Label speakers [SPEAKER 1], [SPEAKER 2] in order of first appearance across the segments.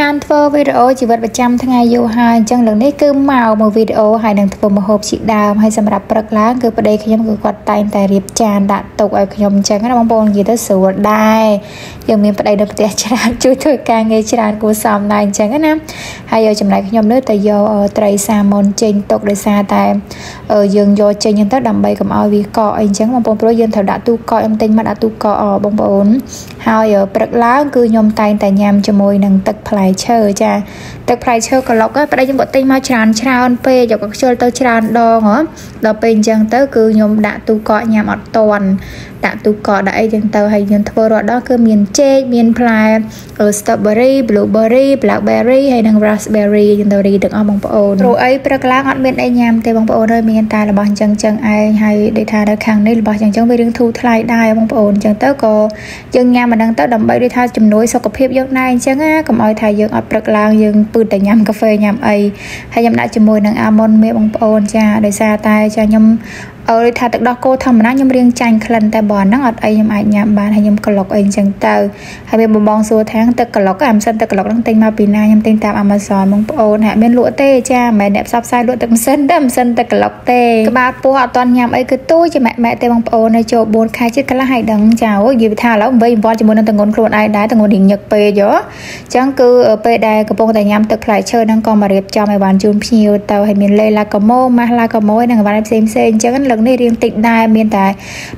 [SPEAKER 1] ខានធ្វើវីដេអូជីវិតប្រចាំថ្ងៃយូរហើយអញ្ចឹងលើកនេះគឺមកមួយវីដេអូហើយនឹងធ្វើម្ហូបជាដើមហើយសម្រាប់ព្រឹកឡើងគឺប្តីខ្ញុំគឺគាត់តែងតែរៀបចានដាក់ទុកឲ្យខ្ញុំអញ្ចឹងណាបងប្អូននិយាយទៅស្រួលដែរយើងមានប្តីនៅផ្ទះច្រើនជួយធ្វើការងារច្រើនគួរសមដែរអញ្ចឹងណាហើយយកចំណែកខ្ញុំលើទៅយកត្រីសាម៉ុនចេញទុកដោយសារតែយើងយកចេញអញ្ចឹងទៅដើម្បីកុំឲ្យវាកកអីអញ្ចឹងបងប្អូនព្រោះយើងត្រូវដាក់ទូកកខ្ញុំទិញមកដាក់ទូកកបងប្អូនហើយព្រឹកឡើងគឺខ្ញុំតែងតែញ៉ាំជាមួយនឹងទឹកផ្លែឈើចាទឹកផ្លែឈើក្លុកប្តីខ្ញុំគាត់ទិញមកច្រើនច្រើនពេកយកក៏ខ្ជិលទៅច្រើនដងហ៎ដល់ពេលអញ្ចឹងទៅគឺខ្ញុំដាក់ទូកកញ៉ាំអត់តន់ដាក់ទូកកដាក់អីចឹងទៅហើយខ្ញុំធ្វើរាល់ដងគឺមានចេកមានផ្លែ strawberry blueberry blackberry ហើយនិង raspberry ចឹងទៅរីទាំងអស់បងប្អូនព្រោះអីព្រឹកឡើងអត់មានអីញ៉ាំទេបងប្អូនអើយមានតែរបស់ចឹងចឹងឯងហើយដូចថានៅខាងនេះរបស់ចឹងចឹងវារឿងធូរថ្លៃដែរបងប្អូនចឹងទៅក៏យើងញ៉ាំមិនដឹងទៅដើម្បីដូចថាជំនួយសុខភាពយើងដែរអញ្ចឹងណាកុំឲ្យថាយើងអត់ព្រឹកឡើងយើងពឺតែញ៉ាំកាហ្វេញ៉ាំអីហើយខ្ញុំដាក់ជាមួយនឹងអាម៉ុនមេបងប្អូនចាដោយសារតែចាខ្ញុំ អឺថាទឹកដោះគោធម្មតាខ្ញុំរៀងចាញ់ក្លិនតែបើហ្នឹងអត់អីខ្ញុំអាចញ៉ាំបានហើយខ្ញុំក្លុកអីអញ្ចឹងទៅហើយមានបងបងសួរថាទឹកក្លុកអាមិនសិនទឹកក្លុកហ្នឹងទិញមកពីណាខ្ញុំទិញតាម Amazon បងប្អូនហាក់មានលក់ទេចាមិនមែនអ្នកផ្សព្វផ្សាយលក់ទឹកមិនសិនទេមិនសិនទឹកក្លុកទេក្បាលពោះអត់តន់ញ៉ាំអីគឺទូជាម៉ែម៉ែទេបងប្អូននៅចូល4ខែជិតកន្លះហើយដឹងចាអូនិយាយថាឥឡូវ8 9ជាមួយនឹងតងន់ខ្លួនឯងដែរតងន់រៀងញឹកពេកយោអញ្ចឹងគឺពេលដែលកំពុងតែញ៉ាំទឹកផ្លែឈើហ្នឹងក៏មករៀបចំឲ្យបានជូនភ្ញៀវទៅហើយមានលេឡាកាម៉ូម៉ាស់ឡាកាម៉ូនិងអ្វីផ្សេងផ្សេងអញ្ចឹងលើកនេះរៀងតិចដែរមានតែ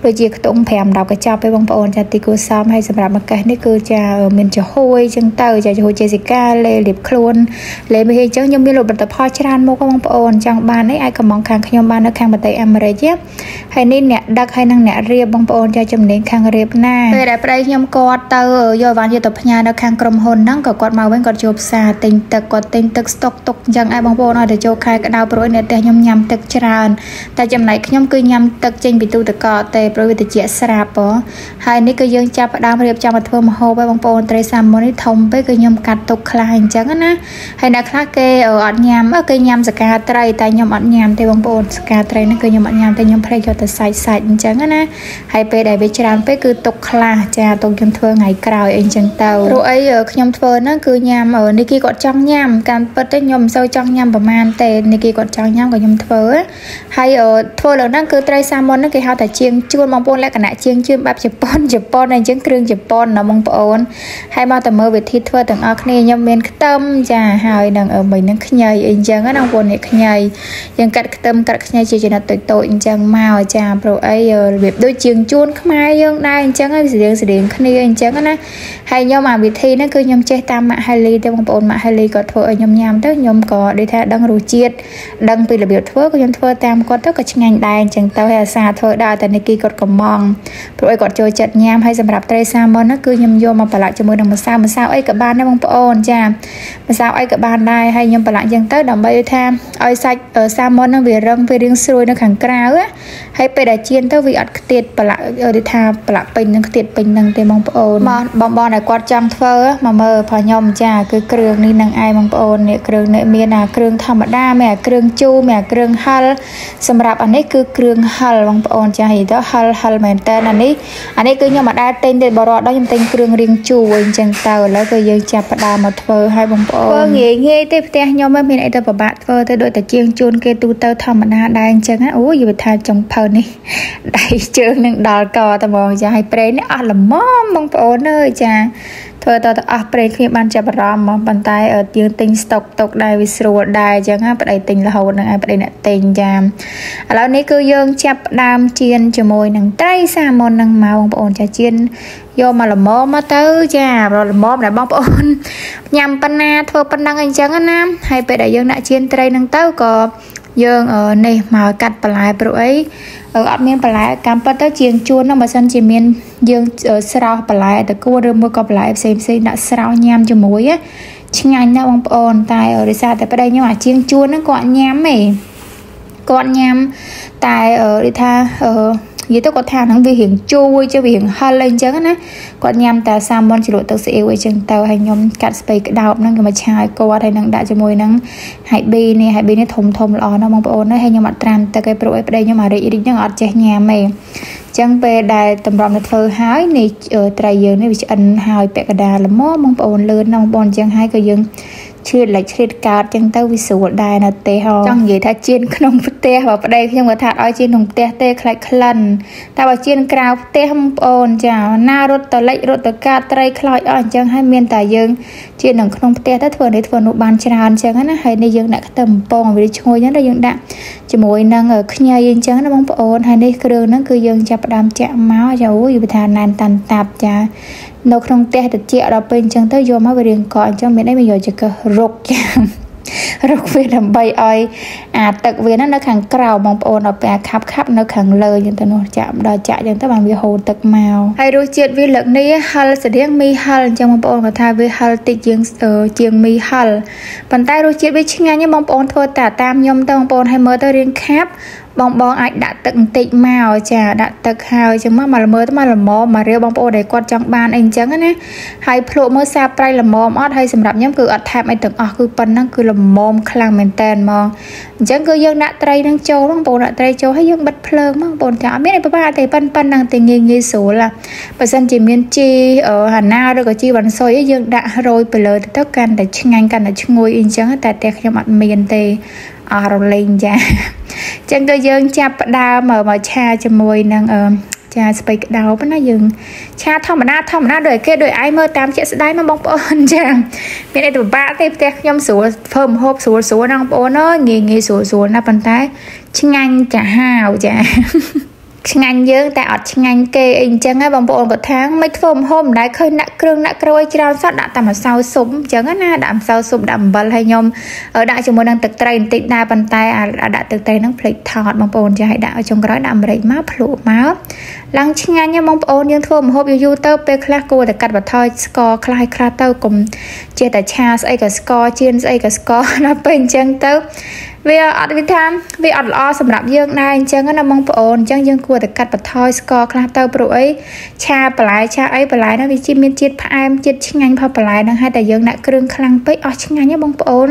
[SPEAKER 1] ដូចជាខ្ទង់5 10កញ្ចប់ទេបងប្អូនចាទីគូសំហើយសម្រាប់ម្កេះនេះគឺចាមានចំហួយអញ្ចឹងទៅចាចំហួយជេស៊ីកាលេលៀបខ្លួនលេមេអញ្ចឹងខ្ញុំមានលក់ផលិតផលច្រើនមកបងប្អូនចង់បាននេះអាចកំងខាងខ្ញុំបាននៅខាងប្រទេសអាមេរិកហើយនេះអ្នកដឹកហើយនិងអ្នករៀបបងប្អូនចាចំណេញខាងរៀបណាពេលដែលប្តីខ្ញុំគាត់ទៅយកបានយកទៅផ្ញើនៅខាងក្រុមហ៊ុនហ្នឹងក៏គាត់មកវិញគាត់ចូលផ្សារទិញទឹកគាត់ទិញទឹកស្តុកទុកអញ្ចឹងឯងបងប្អូនឲ្យទៅចូលខែក្តៅព្រោះអ្នកផ្ទះខ្ញុំញ៉ាំទឹកច្រើនតែចំណែកខ្ញុំគឺញ៉ាំទឹកចេញពីទូទឹកកកទេព្រោះវាត្រជាក់ស្រាប់ហ៎ហើយនេះគឺយើងចាប់ផ្ដើមរៀបចំមកធ្វើម្ហូបឲ្យបងប្អូនត្រីសាម៉ុននេះធំពេកគឺខ្ញុំកាត់ទុកខ្លះអញ្ចឹងណាហើយអ្នកខ្លះគេអត់ញ៉ាំគេញ៉ាំសកាត្រីតែខ្ញុំអត់ញ៉ាំទេបងប្អូនសកាត្រីនេះគឺខ្ញុំអត់ញ៉ាំទេខ្ញុំភ្លេចយកទៅសាច់សាច់អញ្ចឹងណាហើយពេលដែលវាច្រើនពេកគឺទុកខ្លះចាទុកខ្ញុំធ្វើថ្ងៃក្រោយអីអញ្ចឹងទៅព្រោះអីខ្ញុំធ្វើហ្នឹងគឺញ៉ាំនេះគេគាត់ចង់ញ៉ាំការពិតទេខ្ញុំមិនសូវចង់ញ៉ាំប្រហែលទេនេះគេគាត់ចង់ញ៉ាំក៏ខ្ញុំធ្វើហើយធ្វើលើហ្នឹងគឺត្រីសាម៉ុនហ្នឹងគេហៅថាជាងជួនបងប្អូនលក្ខណៈជាងជួនបែបជប៉ុនជប៉ុនអញ្ចឹងគ្រឿងជប៉ុនណាបងប្អូនហើយមកតែមើលវិធីធ្វើទាំងអស់គ្នាខ្ញុំមានខ្ទឹមចាហើយនឹងអឺមិញនឹងខ្ញីអីអញ្ចឹងណាបងប្អូននេះខ្ញីយើងកាត់ខ្ទឹមកាត់ខ្ញីជាចំណិតតូចតូចអញ្ចឹងមកចាព្រោះអីរបៀបដូចជាងជួនខ្មែរយើងដែរអញ្ចឹងហើយស្រៀងស្រៀងគ្នាអញ្ចឹងណាហើយខ្ញុំអាវិធីហ្នឹងគឺខ្ញុំចេះតាមម៉ាក់ហេលីទេបងប្អូនម៉ាក់ហេលីគាត់ធ្វើឲ្យខ្ញុំញ៉ាំទៅខ្ញុំក៏ដូចថាដឹងរសជាតិដឹងពីរបៀបធ្វើក៏ខ្ញុំធ្វើតាមគាត់ទៅក៏ឆ្ងាញ់ដែរអញ្ចឹងទៅហើយអាសាធ្វើដល់តែនីគីគាត់កំងព្រោះឲ្យគាត់ចូលចិត្តញ៉ាំហើយសម្រាប់ត្រីសាម៉ុនហ្នឹងគឺខ្ញុំយកមកប្រឡាក់ជាមួយនឹងម្សៅម្សៅអីក៏បានដែរបងប្អូនចាម្សៅអីក៏បានដែរហើយខ្ញុំប្រឡាក់យ៉ាងទៅដើម្បីថាឲ្យសាច់សាម៉ុនហ្នឹងវារឹងវារាងស្រួយនៅខាងក្រៅហើយពេលដែលចៀនទៅវាអត់ខ្ទៀតប្រឡាក់ដូចថាប្រឡាក់ពេញនឹងខ្ទៀតពេញនឹងទេបងប្អូនបងបងបងដែលគាត់ចង់ធ្វើមកមើលផងខ្ញុំចាគឺគ្រឿងនេះនឹងឯងបងប្អូននេះគ្រឿងនេះមានអាគ្រឿងធម្មតាមានអាគ្រឿងជូរមានអាគ្រឿងហិលសម្រាប់អានេះគឺគ្រឿងហិលបងប្អូនចានិយាយទៅហិលហិលមែនតើអានេះអានេះគឺខ្ញុំមិនដែលទិញទេបរោះដល់ខ្ញុំទិញគ្រឿងរៀងជូរអញ្ចឹងទៅឥឡូវគឺយើងចាប់ផ្ដើមមកធ្វើឲ្យបងប្អូនធ្វើងាយងាយទេផ្ទះខ្ញុំមានអីទៅពិបាកធ្វើទៅដូចតែជាងជូនគេទូទៅធម្មតាដែរអញ្ចឹងអូយវាថាចុងភៅនេះដៃជើងនឹងដល់កតែហ្មងចាឲ្យប្រេងនេះអស់ល្មមបងប្អូនអើយចា ធ្វើតទៅអស់ប្រេងគ្នាបានចាប់អារម្មណ៍ហ្មងប៉ុន្តែយើងទិញស្តុកទុកដែរវាស្រួលដែរអញ្ចឹងណាប្តីទិញរហូតនឹងឯប្តីអ្នកទិញចាឥឡូវនេះគឺយើងចាប់ផ្ដើមជៀនជាមួយនឹងត្រីសាម៉ុននឹងមកបងប្អូនចាជៀនយកមកល្មមមកទៅចារល្មមដែរបងប្អូនញ៉ាំប៉ុណ្ណាធ្វើប៉ុណ្ណឹងអញ្ចឹងណាហើយពេលដែលយើងដាក់ជៀនត្រីនឹងទៅក៏ យើងនេះមកកាត់បន្លែព្រោះអីអត់មានបន្លែកម្មពិតទៅជាងជួនហ្នឹងបើសិនជាមានយើងស្រោសបន្លែតកួនឬមួយក៏បន្លែផ្សេងផ្សេងដាក់ស្រោសញ៉ាំជាមួយឆ្ងាញ់ណាស់បងប្អូនតែរិសាតែប្តីខ្ញុំអាជាងជួនហ្នឹងគាត់ញ៉ាំទេគាត់ញ៉ាំតែដូចថា និយាយទៅគាត់ថាហ្នឹងវារៀងជួយ chứ វារៀងហិលអីអញ្ចឹងណាគាត់ញ៉ាំតែសាម៉ុនជ្រក់ទឹកស៊ីអ៊ីវអីចឹងទៅហើយខ្ញុំកាត់ស្ពៃក្តោបហ្នឹងក៏មកឆាយគាត់ហើយនឹងដាក់ជាមួយនឹងហៃប៊ីនេះហៃប៊ីនេះធំធំល្អណាស់បងប្អូនហើយខ្ញុំអត់ត្រាំទឹកឯព្រោះឯប្តីខ្ញុំអារិចរិចហ្នឹងអត់ចេះញ៉ាំទេចឹងពេលដែលតម្រាំនៅធ្វើហើយនេះត្រីយើងនេះវាឆ្អិនហើយពាក់កណ្ដាលល្មមបងប្អូនលឿនណាបងប្អូនអញ្ចឹងហើយក៏យើង ឈឺលេចឆ្លៀតកើតចឹងទៅវាស្រួលដែរនៅទេហចង់និយាយថាជៀនក្នុងផ្ទះបើប្តីខ្ញុំក៏ថាឲ្យជៀនក្នុងផ្ទះទេខ្លាច់ក្លិនតែបើជៀនក្រៅផ្ទះបងប្អូនចាណារត់ទៅលេចរត់ទៅកាតត្រីខ្លោចអស់អញ្ចឹងហើយមានតែយើងជៀននៅក្នុងផ្ទះទៅធ្វើនេះធ្វើនោះបានច្រើនអញ្ចឹងណាហើយនេះយើងដាក់ខ្ទឹមពងវាឈ្ងុយហ្នឹងទៅយើងដាក់ជាមួយនឹងខ្ញីអញ្ចឹងណាបងប្អូនហើយនេះគ្រឿងហ្នឹងគឺយើងចាប់ផ្ដើមចាក់មកចាអូយវាថាណែនតាន់តាប់ចា នៅក្នុងផ្ទះតិចដល់ពេលអញ្ចឹងទៅយកមកវារៀងកកអញ្ចឹងមានអីមកយកចករុកចាំរុកវាដើម្បីឲ្យអាទឹកវាហ្នឹងនៅខាងក្រៅបងប្អូនដល់ពេលអាខាប់ខាប់នៅខាងលើអញ្ចឹងទៅនោះចាក់ដល់ចាក់អញ្ចឹងទៅបានវាហូរទឹកមកហើយរសជាតិវាលើកនេះហិលស្តៀងមីហិលអញ្ចឹងបងប្អូនគាត់ថាវាហិលតិចជាងជាងមីហិលប៉ុន្តែរសជាតិវាឆ្ងាញ់បងប្អូនធ្វើតែតាមខ្ញុំទៅបងប្អូនឲ្យមើលទៅរៀងខាប់ បងបងអាចដាក់ទឹកបន្តិចមកចាដាក់ទឹកហើយចឹងមកមកល្មើទៅមកល្មមមករាវបងប្អូនដែលគាត់ចង់បានអីអញ្ចឹងណាហើយភ្លក់មើលសាប្រៃល្មមអត់ហើយសម្រាប់ខ្ញុំគឺអត់ថែមអីទាំងអស់គឺប៉ុណ្ណឹងគឺល្មមខ្លាំងមែនតែនហ្មងអញ្ចឹងគឺយើងដាក់ត្រីនឹងចូលបងប្អូនដាក់ត្រីចូលហើយយើងបិទភ្លើងមកបងប្អូនចាអត់មានអីពិបាកទេប៉ុណ្ណឹងប៉ុណ្ណឹងតែងាយងាយស្រួលបើសិនជាមានជីហាណាឬក៏ជីវ៉ាន់សុយយើងដាក់រោយទៅលើទៅកាន់តែឆ្ងាញ់កាន់តែឈ្ងុយអីអញ្ចឹងតែតែខ្ញុំអត់មានទេអស់រលែងចាអញ្ចឹងក៏យើងចាប់ផ្ដើមមកឆាជាមួយនឹងអឺចាស្ពៃក្តោបណាយើងឆាធម្មតាធម្មតាដូចគេដូចឯងមើលតាមជាក់ស្ដែងមកបងប្អូនចាមានអីទៅពិបាកទេផ្ទះខ្ញុំស្រួលធ្វើម្ហូបស្រួលស្រួលណាបងប្អូនអើយងាយងាយស្រួលស្រួលណាប៉ុន្តែឆ្ងាញ់ចាហាវចា ឆ្ងាញ់យើងតែអត់ឆ្ងាញ់គេអីអញ្ចឹងហ៎បងប្អូនគាត់ថាមិនធ្វើម្ហូបមិនដែលឃើញដាក់គ្រឿងដាក់ក្រួយច្រើនសតដាក់តែម្សៅស៊ុបអញ្ចឹងណាដាក់ម្សៅស៊ុបដាក់អំបិលឲ្យខ្ញុំដាក់ជាមួយនឹងទឹកត្រីបន្តិចដែរប៉ុន្តែអាដាក់ទឹកត្រីហ្នឹងភ្លេចថតបងប្អូនចាឲ្យដាក់ចុងក្រោយដាក់អាមេរិកមកភ្លក់មកឡើងឆ្ងាញ់ហ៎បងប្អូនយើងធ្វើម្ហូបយូរយូរទៅពេលខ្លះគួរតែកាត់បន្ថយស្ករខ្លះខ្លះទៅកុំចេះតែឆាស្អីក៏ស្ករជៀនស្អីក៏ស្ករដល់ពេលអញ្ចឹងទៅ វាអត់វាថាវាអត់ល្អសម្រាប់យើងដែរអញ្ចឹងណាបងប្អូនអញ្ចឹងយើងគួរតែកាត់បន្ថយស្ករខ្លះទៅព្រោះអីឆាបន្លែឆាអីបន្លែហ្នឹងវាជាមានជាតិផ្អែមជាតិឆ្ងាញ់ផងបន្លែហ្នឹងហើយតែយើងដាក់គ្រឿងខ្លាំងពេកអស់ឆ្ងាញ់ហ៎បងប្អូន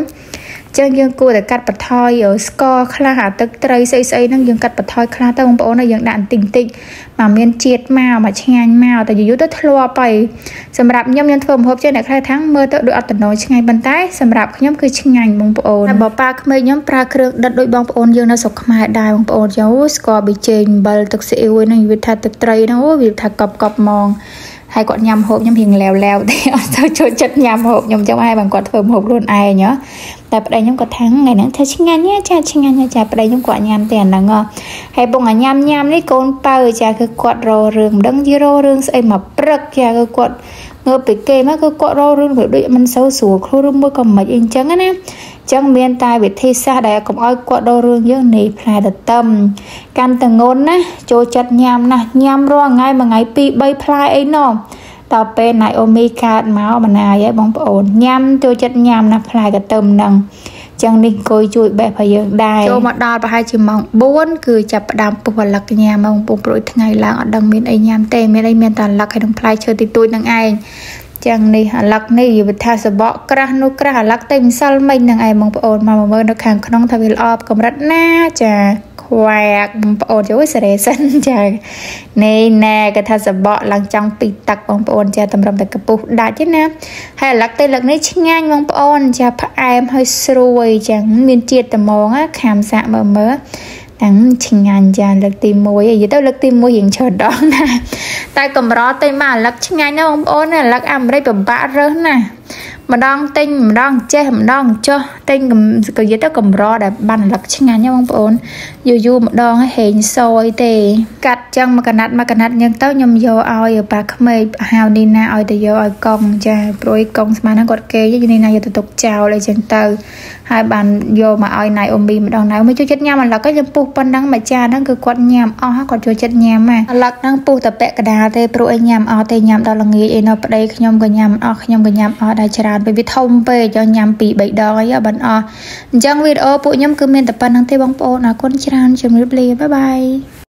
[SPEAKER 1] ចឹងយើងគួរតែកាត់បន្ថយស្ករខ្លះអាទឹកត្រីស្អីស្អីហ្នឹងយើងកាត់បន្ថយខ្លះទៅបងប្អូនយើងដាក់បន្តិចបន្តិចមកមានជាតិមកមកឆ្ងាញ់មកតែយូរយូរទៅធ្លាប់ហើយសម្រាប់ខ្ញុំខ្ញុំធ្វើម្ហូបចេះអ្នកខ្លះថាំងមើលទៅដូចអត់តំណឆ្ងាញ់ប៉ុន្តែសម្រាប់ខ្ញុំគឺឆ្ងាញ់បងប្អូនតែបើប៉ាក្មេងខ្ញុំប្រើគ្រឿងដិតដូចបងប្អូនយើងនៅស្រុកខ្មែរដែរបងប្អូនយោស្ករប៊ីចេងអំបិលទឹកស៊ីអ៊ីវហ្នឹងវាថាទឹកត្រីហ្នឹងអូវាថាកប់កប់ហ្មង ហើយគាត់ញ៉ាំហូបខ្ញុំរៀងលាវលាវទេអត់ទៅចូលចិត្តញ៉ាំហូបខ្ញុំចឹងហើយបើគាត់ធ្វើហូបខ្លួនឯងហ៎តែប្តីខ្ញុំគាត់ថាថ្ងៃហ្នឹងធ្វើឆ្ងាញ់ចាឆ្ងាញ់ចាប្តីខ្ញុំគាត់ញ៉ាំតែអាហ្នឹងហើយបងអាញ៉ាំញ៉ាំនេះកូនបើចាគឺគាត់ររឿងមិនដឹងជាររឿងស្អីមកព្រឹកចាគឺគាត់ងើបពីគេមកគឺគាត់ររឿងវាដូចមិនសូវស្រួលខ្លួនឬមួយក៏មិនអីចឹងណា ចឹងមានតែវិធីសាស្ត្រដែលកុំឲ្យគាត់ដោរឿងយើងនេះផ្លែតតឹមកាន់តងន់ណាចូលចិត្តញ៉ាំណាញ៉ាំរាល់ថ្ងៃមួយថ្ងៃ2 3ផ្លែអីណោះដល់ពេលណៃអូមីកើតមកមិនណាយឯងបងប្អូនញ៉ាំចូលចិត្តញ៉ាំណាផ្លែកតឹមហ្នឹងចឹងនេះអង្គុយជួយបេះឲ្យយើងដែរចូលមកដល់ប្រហែលជាម៉ោង4គឺចាប់ផ្ដើមពុះអាលឹកញ៉ាំមកពុះព្រួយថ្ងៃឡើងអត់ដឹងមានអីញ៉ាំទេមានអីមានតែអាលឹកហើយនឹងផ្លែឈើតិចតួចនឹងឯង ចឹងនេះអាឡឹកនេះវាថាសបកក្រាស់នោះក្រាស់អាឡឹកតែម្សិលមិញនឹងឯងបងប្អូនមកមើលនៅខាងក្នុងថាវាល្អកម្រិតណាចាខ្វាកបងប្អូនជួយសេរីសិនចានេះណែគេថាសបកឡើងចង់ពីទឹកបងប្អូនចាតម្រុំតែកពុះដាច់ទេណាហើយអាឡឹកទៅលឹកនេះឆ្ងាញ់បងប្អូនចាផ្អែមហើយស្រួយចឹងមានជាតិត្មងខាំសាក់មើលមើល តាំងឆ្ងាញ់ចាលើកទី1និយាយទៅលើកទី1រៀងច្រើនដងណាតែកម្រតែមកអាលឹកឆ្ងាញ់ណាបងប្អូនអាលឹកអាមេរិកពិបាករើសណា ម្ដងទិញម្ដងចេះម្ដងចុះទិញក៏និយាយទៅកម្រដែលបានរលឹកឆ្ងាញ់ណាបងប្អូនយូរយូរម្ដងឲ្យហេងសយទេ កាត់ចឹងមួយកណាត់មួយកណាត់ចឹងទៅខ្ញុំយកឲ្យប៉ាក្មេកហៅនីណាឲ្យទៅយកឲ្យកងចាព្រួយកងស្មានហ្នឹងគាត់គេយនីណាយកទៅទុកចោលអីចឹងទៅហើយបានយកមកឲ្យណៃអ៊ំមីម្ដងណៅមកជួយចិត្តញ៉ាំអាឡឹកខ្ញុំពុះប៉ុណ្ណឹងមួយចានហ្នឹងគឺគាត់ញ៉ាំអស់គាត់ជួយចិត្តញ៉ាំហ่ะអាឡឹកហ្នឹងពុះតែពាក់កដាលទេព្រោះឲ្យញ៉ាំអស់ទេញ៉ាំដល់ល្ងាចអីនៅប្តីខ្ញុំក៏ញ៉ាំអស់ខ្ញុំក៏ញ៉ាំអស់ដែរច្រើនពេលវាធំពេកយកញ៉ាំពីរ3ដងអីបានអស់អញ្ចឹងវីដេអូពួកខ្ញុំគឺមានតែប៉ុណ្្នឹងទេបងប្អូនអរគុណច្រើនជម្រាបលាបាយបាយ